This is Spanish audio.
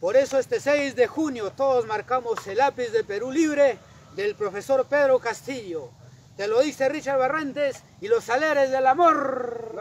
Por eso este 6 de junio todos marcamos el lápiz de Perú Libre del profesor Pedro Castillo. Te lo dice Richard Barrantes y los aleres del amor.